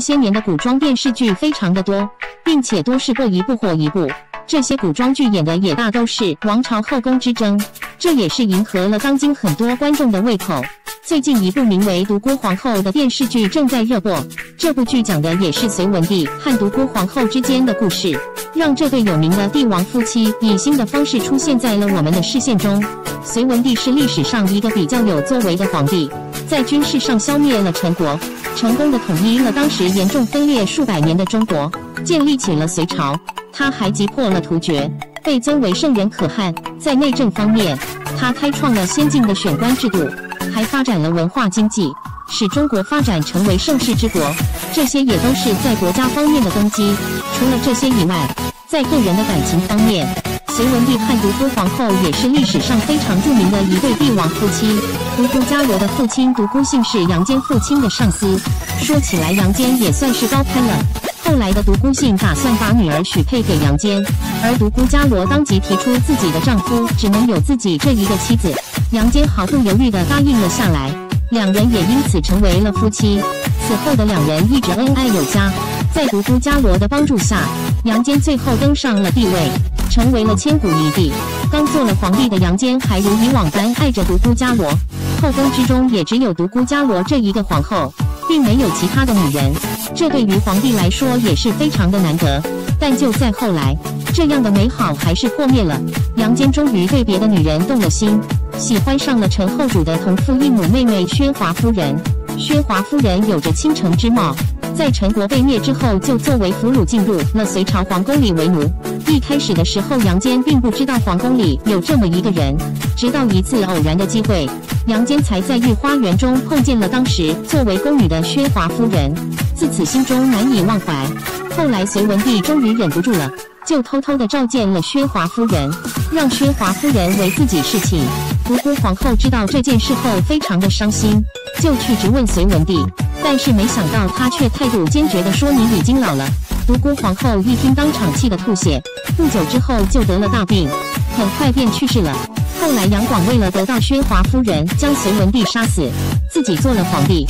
些年的古装电视剧非常的多，并且多是过一部火一部。这些古装剧演的也大都是王朝后宫之争，这也是迎合了当今很多观众的胃口。最近一部名为《独孤皇后》的电视剧正在热播，这部剧讲的也是隋文帝和独孤皇后之间的故事，让这对有名的帝王夫妻以新的方式出现在了我们的视线中。隋文帝是历史上一个比较有作为的皇帝，在军事上消灭了陈国，成功的统一了当时严重分裂数百年的中国，建立起了隋朝。他还击破了突厥，被尊为圣人可汗。在内政方面，他开创了先进的选官制度。还发展了文化经济，使中国发展成为盛世之国，这些也都是在国家方面的根基。除了这些以外，在个人的感情方面，隋文帝和独孤皇后也是历史上非常著名的一对帝王夫妻。独孤伽罗的父亲独孤信是杨坚父亲的上司，说起来杨坚也算是高攀了。后来的独孤信打算把女儿许配给杨坚，而独孤伽罗当即提出自己的丈夫只能有自己这一个妻子。杨坚毫不犹豫地答应了下来，两人也因此成为了夫妻。此后的两人一直恩爱有加，在独孤伽罗的帮助下，杨坚最后登上了帝位，成为了千古一帝。刚做了皇帝的杨坚还如以往般爱着独孤伽罗，后宫之中也只有独孤伽罗这一个皇后，并没有其他的女人。这对于皇帝来说也是非常的难得。但就在后来，这样的美好还是破灭了。杨坚终于对别的女人动了心。喜欢上了陈后主的同父异母妹妹宣华夫人。宣华夫人有着倾城之貌，在陈国被灭之后，就作为俘虏进入了隋朝皇宫里为奴。一开始的时候，杨坚并不知道皇宫里有这么一个人，直到一次偶然的机会，杨坚才在御花园中碰见了当时作为宫女的薛华夫人，自此心中难以忘怀。后来隋文帝终于忍不住了，就偷偷的召见了薛华夫人，让薛华夫人为自己侍寝。独孤皇后知道这件事后，非常的伤心，就去质问隋文帝，但是没想到他却态度坚决的说：“你已经老了。”独孤皇后一听，当场气得吐血，不久之后就得了大病，很快便去世了。后来杨广为了得到宣华夫人，将隋文帝杀死，自己做了皇帝。